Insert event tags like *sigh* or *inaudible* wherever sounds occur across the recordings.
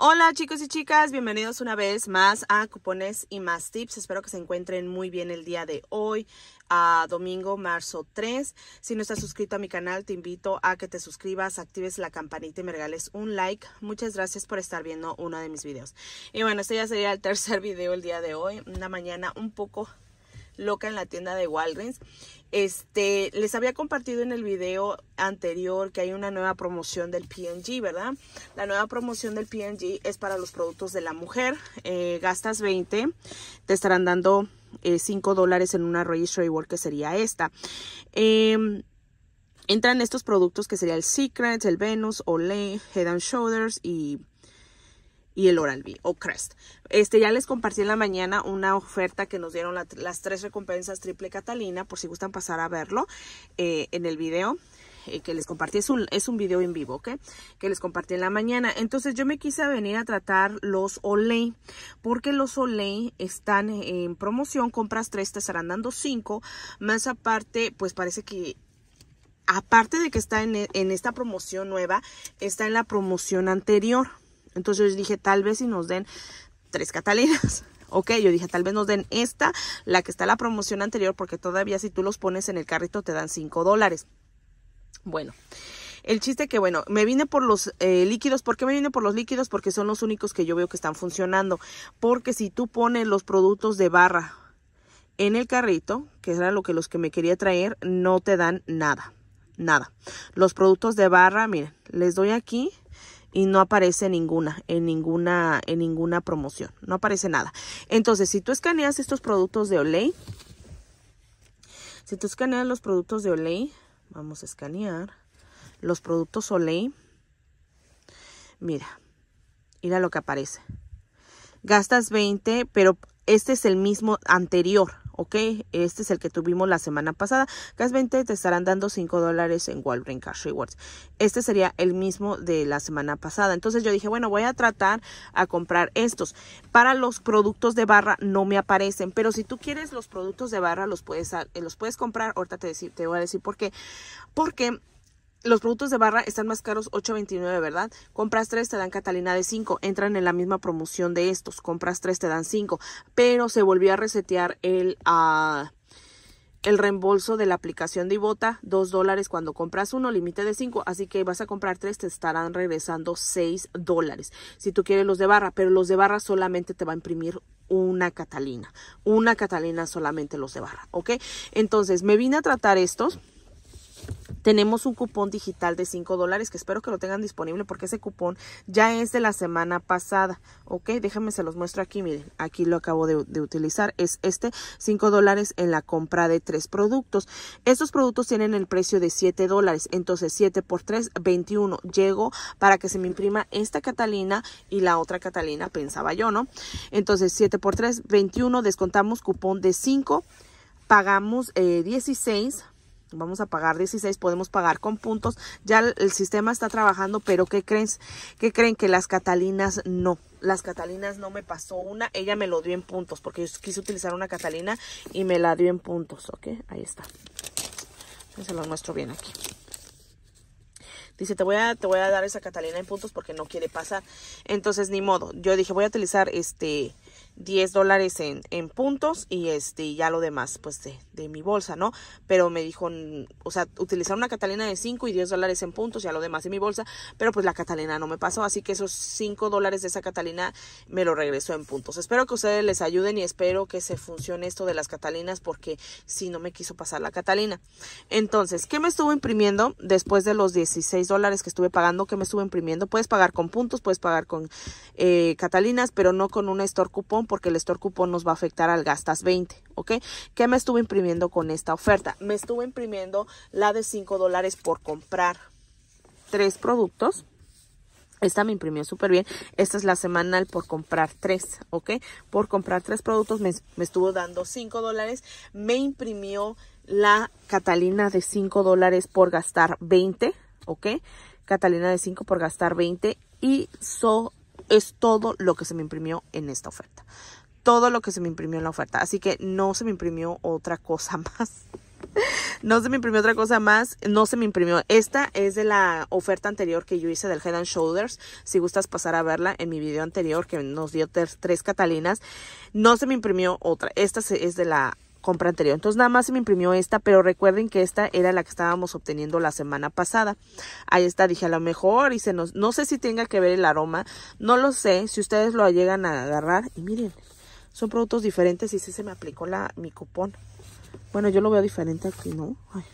Hola chicos y chicas, bienvenidos una vez más a Cupones y más tips. Espero que se encuentren muy bien el día de hoy, domingo, marzo 3. Si no estás suscrito a mi canal, te invito a que te suscribas, actives la campanita y me regales un like. Muchas gracias por estar viendo uno de mis videos. Y bueno, este ya sería el tercer *laughs* video el día de hoy. Una mañana un poco loca en la tienda de Walgreens. Este, les había compartido en el video anterior que hay una nueva promoción del PNG, ¿verdad? La nueva promoción del PNG es para los productos de la mujer. Eh, gastas 20, te estarán dando 5 eh, dólares en una Registry Word que sería esta. Eh, entran estos productos que sería el Secret, el Venus, Olay, Head and Shoulders y y el Oral-B o Crest. Este, ya les compartí en la mañana una oferta que nos dieron las tres recompensas triple Catalina, por si gustan pasar a verlo eh, en el video eh, que les compartí. Es un, es un video en vivo, ¿ok? Que les compartí en la mañana. Entonces yo me quise venir a tratar los Olay, porque los Olay están en promoción. Compras tres, te estarán dando cinco. Más aparte, pues parece que aparte de que está en, en esta promoción nueva, está en la promoción anterior. Entonces yo dije, tal vez si nos den tres catalinas. *laughs* Ok, yo dije, tal vez nos den esta, la que está la promoción anterior, porque todavía si tú los pones en el carrito te dan 5 dólares. Bueno, el chiste que, bueno, me vine por los eh, líquidos. ¿Por qué me vine por los líquidos? Porque son los únicos que yo veo que están funcionando. Porque si tú pones los productos de barra en el carrito, que era lo que los que me quería traer, no te dan nada. Nada. Los productos de barra, miren, les doy aquí y no aparece ninguna, en ninguna, en ninguna promoción. No aparece nada. Entonces, si tú escaneas estos productos de Olay, si tú escaneas los productos de Olay, vamos a escanear los productos Olay. Mira, mira lo que aparece. Gastas 20, pero este es el mismo anterior ok, este es el que tuvimos la semana pasada. Gas 20 te estarán dando 5 dólares en Walgreens Cash Rewards. Este sería el mismo de la semana pasada. Entonces yo dije, bueno, voy a tratar a comprar estos. Para los productos de barra no me aparecen, pero si tú quieres los productos de barra los puedes, eh, los puedes comprar. Ahorita te, te voy a decir por qué. Porque los productos de barra están más caros 8.29, ¿verdad? Compras 3 te dan Catalina de 5. Entran en la misma promoción de estos. Compras 3 te dan 5. Pero se volvió a resetear el, uh, el reembolso de la aplicación de Ibota. 2 dólares cuando compras uno, límite de 5. Así que vas a comprar 3, te estarán regresando 6 dólares. Si tú quieres los de barra. Pero los de barra solamente te va a imprimir una Catalina. Una Catalina solamente los de barra, ¿ok? Entonces me vine a tratar estos tenemos un cupón digital de 5 dólares que espero que lo tengan disponible porque ese cupón ya es de la semana pasada. Ok, déjenme se los muestro aquí. Miren, aquí lo acabo de, utilizar. Es este 5 dólares en la compra de tres productos. Estos productos tienen el precio de 7 dólares. Entonces 7 por 3, 21. Llego para que se me imprima esta Catalina y la otra Catalina, pensaba yo, ¿no? Entonces 7 por 3, 21. Descontamos cupón de 5. Pagamos eh, 16 Vamos a pagar 16, podemos pagar con puntos. Ya el, sistema está trabajando, pero ¿qué creen? ¿Qué creen? Que las Catalinas no. Las Catalinas no me pasó una, ella me lo dio en puntos, porque yo quise utilizar una Catalina y me la dio en puntos, ¿ok? Ahí está. Se lo muestro bien aquí. Dice, te voy, a, te voy a dar esa Catalina en puntos porque no quiere pasar. Entonces, ni modo. Yo dije, voy a utilizar este 10 dólares en, en, puntos y este ya lo demás pues de, de, mi bolsa, ¿no? Pero me dijo, o sea, utilizar una Catalina de 5 y 10 dólares en puntos, ya lo demás de mi bolsa, pero pues la Catalina no me pasó, así que esos 5 dólares de esa Catalina me lo regresó en puntos. Espero que ustedes les ayuden y espero que se funcione esto de las Catalinas porque si no me quiso pasar la Catalina. Entonces, ¿qué me estuvo imprimiendo después de los 16 dólares que estuve pagando? ¿Qué me estuvo imprimiendo? Puedes pagar con puntos, puedes pagar con eh, Catalinas, pero no con un store coupon porque el store cupón nos va a afectar al gastas 20, ¿ok? ¿Qué me estuve imprimiendo con esta oferta? Me estuve imprimiendo la de 5 dólares por comprar tres productos. Esta me imprimió súper bien. Esta es la semanal por comprar tres, ¿ok? Por comprar tres productos me, estuvo dando 5 dólares. Me imprimió la Catalina de 5 dólares por gastar 20, ¿ok? Catalina de 5 por gastar 20 y so es todo lo que se me imprimió en esta oferta. Todo lo que se me imprimió en la oferta. Así que no se me imprimió otra cosa *laughs* más. no se me imprimió otra cosa más, no se me imprimió. Esta es de la oferta anterior que yo hice del Head and Shoulders. Si gustas pasar a verla en mi video anterior que nos dio tres Catalinas, no se me imprimió otra. Esta es de la compra anterior. Entonces nada más se me imprimió esta, pero recuerden que esta era la que estábamos obteniendo la semana pasada. Ahí está, dije a lo mejor y se nos, no sé si tenga que ver el aroma, no lo sé, si ustedes lo llegan a agarrar y miren, son productos diferentes y sí se me aplicó la, mi cupón. Bueno, yo lo veo diferente aquí, ¿no? Ay,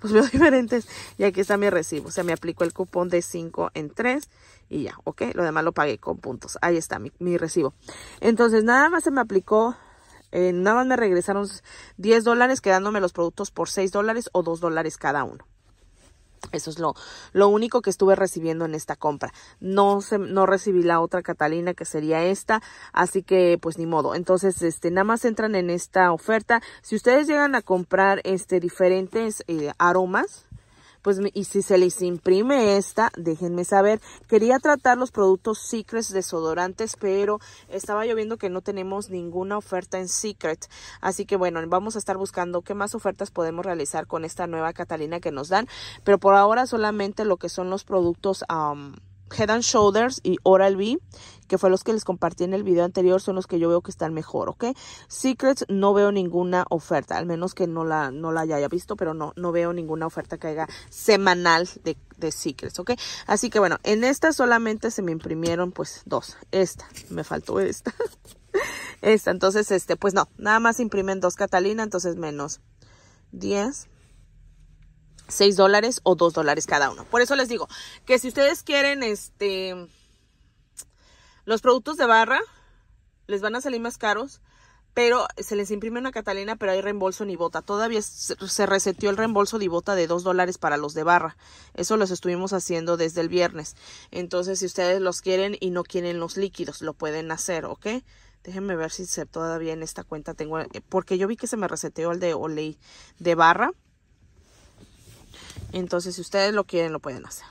pues veo *laughs* diferentes. Y aquí está mi recibo. O sea, me aplicó el cupón de 5 en 3 y ya, ¿ok? Lo demás lo pagué con puntos. Ahí está mi, mi recibo. Entonces, nada más se me aplicó eh, nada más me regresaron 10 dólares quedándome los productos por 6 dólares o 2 dólares cada uno. Eso es lo, lo único que estuve recibiendo en esta compra. No se, no recibí la otra Catalina que sería esta, así que pues ni modo. Entonces, este, nada más entran en esta oferta. Si ustedes llegan a comprar este diferentes eh, aromas, pues y si se les imprime esta, déjenme saber. Quería tratar los productos Secrets desodorantes, pero estaba yo viendo que no tenemos ninguna oferta en Secret. Así que bueno, vamos a estar buscando qué más ofertas podemos realizar con esta nueva Catalina que nos dan. Pero por ahora solamente lo que son los productos... Head and Shoulders y Oral-B, que fue los que les compartí en el video anterior, son los que yo veo que están mejor, ¿ok? Secrets no veo ninguna oferta, al menos que no la, no la haya visto, pero no, no veo ninguna oferta que haga semanal de, de Secrets, ¿ok? Así que bueno, en esta solamente se me imprimieron pues dos. Esta, me faltó esta. *laughs* esta, entonces este, pues no, nada más imprimen dos Catalina, entonces menos 10 6 dólares o 2 dólares cada uno. Por eso les digo que si ustedes quieren este los productos de barra, les van a salir más caros, pero se les imprime una Catalina, pero hay reembolso ni bota. Todavía se reseteó el reembolso ni bota de 2 dólares para los de barra. Eso los estuvimos haciendo desde el viernes. Entonces, si ustedes los quieren y no quieren los líquidos, lo pueden hacer, ¿ok? Déjenme ver si todavía en esta cuenta tengo... Porque yo vi que se me reseteó el de Olay de barra. Entonces, si ustedes lo quieren, lo pueden hacer.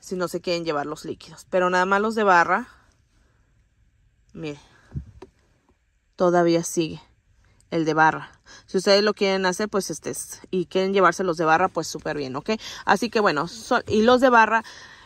Si no se quieren llevar los líquidos. Pero nada más los de barra. Miren. Todavía sigue. El de barra. Si ustedes lo quieren hacer, pues este y quieren llevarse los de barra, pues súper bien, ¿ok? Así que bueno, y los de barra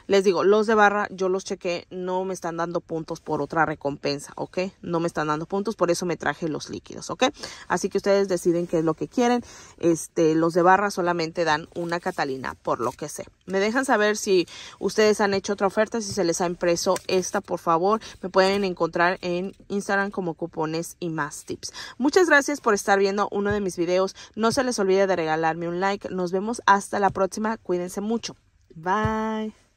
les digo, los de barra yo los chequé, no me están dando puntos por otra recompensa, ¿ok? No me están dando puntos, por eso me traje los líquidos, ¿ok? Así que ustedes deciden qué es lo que quieren. Este, los de barra solamente dan una Catalina, por lo que sé. Me dejan saber si ustedes han hecho otra oferta, si se les ha impreso esta, por favor. Me pueden encontrar en Instagram como cupones y más tips. Muchas gracias por estar viendo uno de mis videos. No se les olvide de regalarme un like. Nos vemos hasta la próxima. Cuídense mucho. Bye.